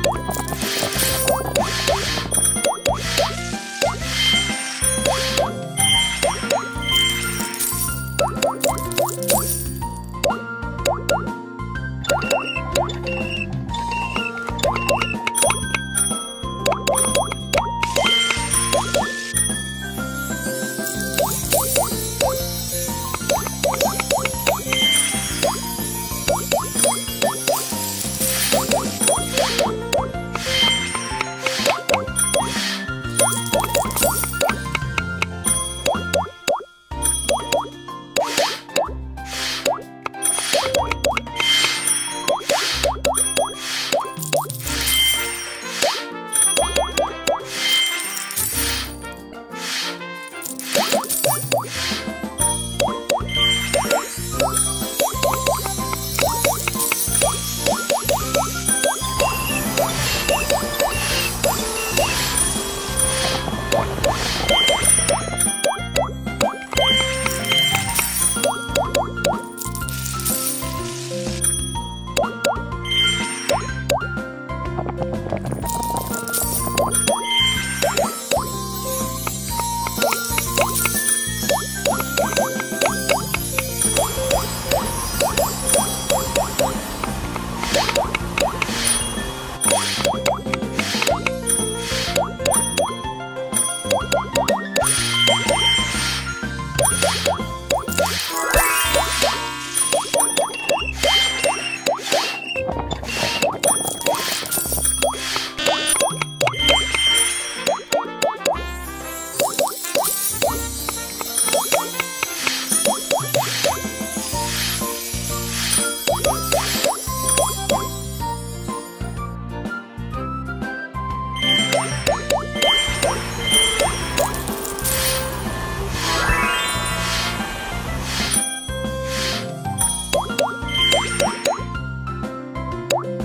you 요